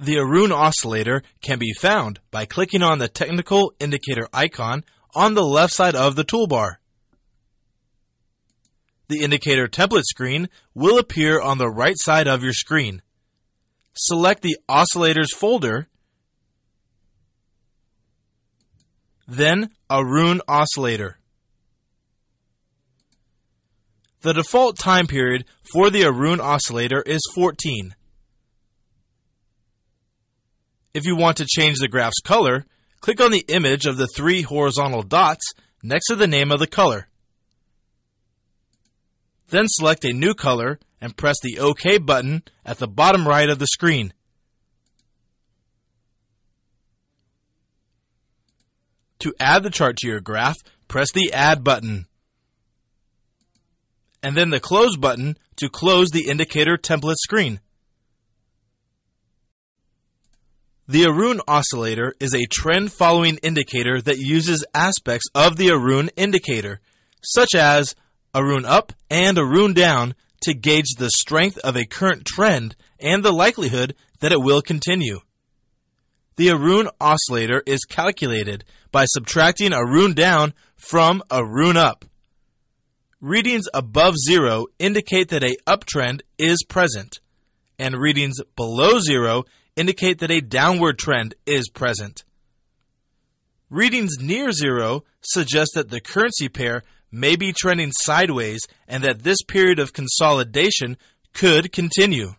The Aroon oscillator can be found by clicking on the technical indicator icon on the left side of the toolbar. The indicator template screen will appear on the right side of your screen. Select the oscillators folder, then Aroon oscillator. The default time period for the Aroon oscillator is 14. If you want to change the graph's color, click on the image of the three horizontal dots next to the name of the color. Then select a new color and press the OK button at the bottom right of the screen. To add the chart to your graph, press the Add button. And then the Close button to close the indicator template screen. The Aroon oscillator is a trend following indicator that uses aspects of the Aroon indicator, such as Aroon up and Aroon down, to gauge the strength of a current trend and the likelihood that it will continue. The Aroon oscillator is calculated by subtracting Aroon down from Aroon up. Readings above zero indicate that a uptrend is present, and readings below zero indicate that a downward trend is present. Readings near zero suggest that the currency pair may be trending sideways and that this period of consolidation could continue.